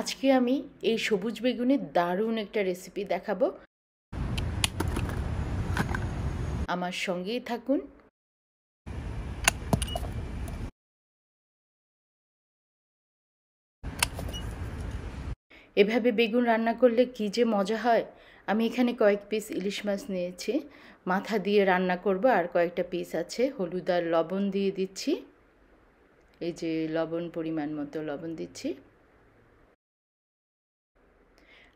আজকে আমি এই সবুজ বেগুনের দারুণ একটা রেসিপি দেখাবো। আমার সঙ্গেই থাকুন। এভাবে বেগুন রান্না করলে কী যে মজা হয়। আমি এখানে কয়েক পিস ইলিশ মাছ নিয়েছি। মাথা দিয়ে রান্না করব আর কয়েকটা পিস আছে। হলুদ আর লবণ দিয়ে দিচ্ছি। এই যে লবণ পরিমাণ মতো লবণ দিচ্ছি।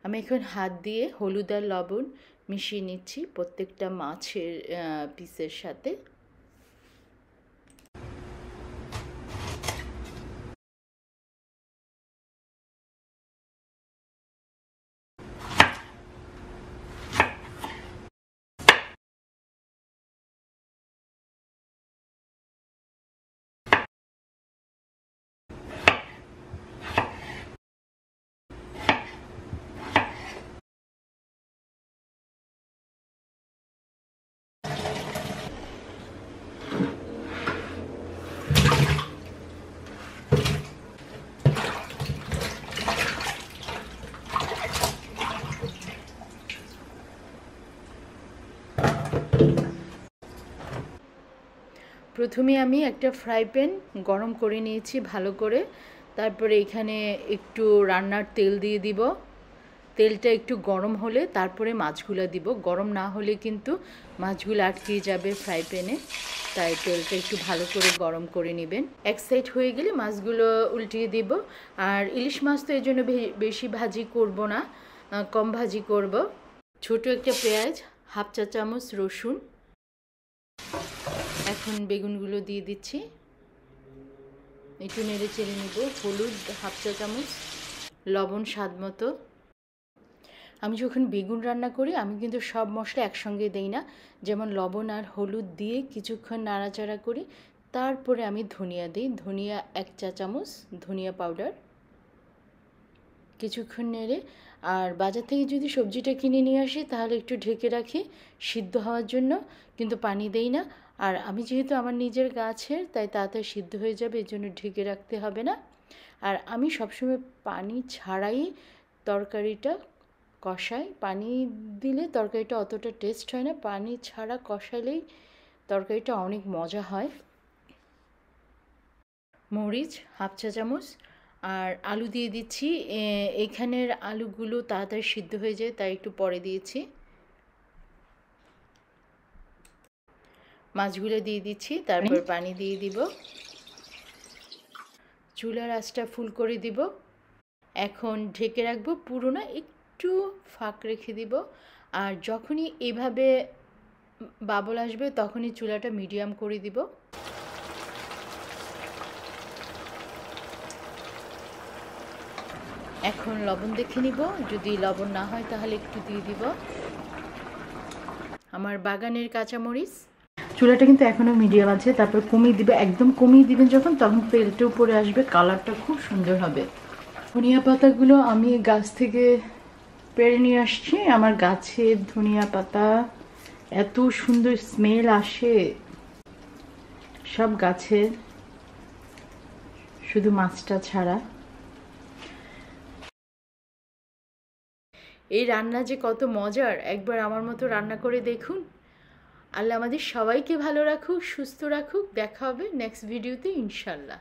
আমি এখন হাত দিয়ে হলুদ আর লবণ মিশিয়ে নিচ্ছি প্রত্যেকটা মাছের পিসের সাথে। প্রথমে আমি একটা ফ্রাই প্যান গরম করে নিয়েছি ভালো করে। তারপরে এখানে একটু রান্নার তেল দিয়ে দিব। তেলটা একটু গরম হলে তারপরে মাছগুলো দিব। গরম না হলে কিন্তু মাছগুলো আটকে যাবে ফ্রাই প্যানে। তাই তেলটা একটু ভালো করে গরম করে নেবেন। এক সাইড হয়ে গেলে মাছগুলো উল্টিয়ে দিব। আর ইলিশ মাছ তো এই জন্য বেশি ভাজি করব না কম ভাজি করব। ছোট একটা পেঁয়াজ, হাফ চা চামচ রসুন এখন বেগুনগুলো দিয়ে দিচ্ছি। একটু নেড়ে চেড়ে নেব। হলুদ হাফ চা চামচ, লবণ স্বাদ মতো। আমি যখন বেগুন রান্না করি, আমি কিন্তু সব মশলা একসঙ্গে দেই না। যেমন লবণ আর হলুদ দিয়ে কিছুক্ষণ নাড়াচাড়া করি। তারপরে আমি ধনিয়া দিই। ধনিয়া এক চা চামচ, ধনিয়া পাউডার। কিছুক্ষণ নেড়ে আর বাজার থেকে যদি সবজিটা কিনে নিয়ে আসি, তাহলে একটু ঢেকে রাখি সিদ্ধ হওয়ার জন্য। কিন্তু পানি দেই না। আর আমি যেহেতু আমার নিজের গাছের, তাই তাড়াতাড়ি সিদ্ধ হয়ে যাবে, এই জন্য ঢেকে রাখতে হবে না। আর আমি সবসময় পানি ছাড়াই তরকারিটা কষাই। পানি দিলে তরকারিটা অতটা টেস্ট হয় না। পানি ছাড়া কষালেই তরকারিটা অনেক মজা হয়। মরিচ, হাফ চা চামচ আর আলু দিয়ে দিচ্ছি। এখানের আলুগুলো তাড়াতাড়ি সিদ্ধ হয়ে যায়, তাই একটু পরে দিয়েছি। মাছগুলো দিয়ে দিচ্ছি, তারপর পানি দিয়ে দিব। চুলার আঁচটা ফুল করে দিব। এখন ঢেকে রাখব পুরো না একটু ফাঁক রেখে দিব। আর যখনই এভাবে বাবল আসবে, তখনই চুলাটা মিডিয়াম করে দিব। এখন লবণ দেখে নিব। যদি লবণ না হয়, তাহলে একটু দিয়ে দিব। আমার বাগানের কাঁচামরিচ। চুলাটা কিন্তু এখনও মিডিয়াম আছে, তারপর কমিয়ে দিবে, একদম কমিয়ে দিবেন যখন, তখন তেলটা উপরে আসবে কালারটা খুব সুন্দর হবে। ধনিয়া পাতাগুলো আমি গাছ থেকে পেরে নিয়ে আসছি, আমার গাছের ধনিয়া পাতা, এত সুন্দর স্মেল আসে। সব গাছের, শুধু মাছটা ছাড়া। এই রান্না যে কত মজার, একবার আমার মতো রান্না করে দেখুন। আল্লাহ আমাদের সবাইকে ভালো রাখুক সুস্থ রাখুক। দেখা হবে নেক্সট ভিডিওতে ইনশাল্লাহ